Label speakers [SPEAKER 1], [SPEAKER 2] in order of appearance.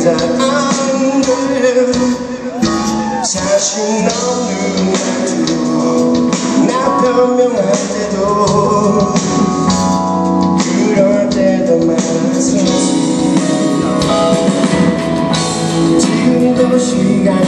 [SPEAKER 1] 사람들 자신 없는 말투로 나 변명할 때도 그럴 때도 많아서 지금도 시간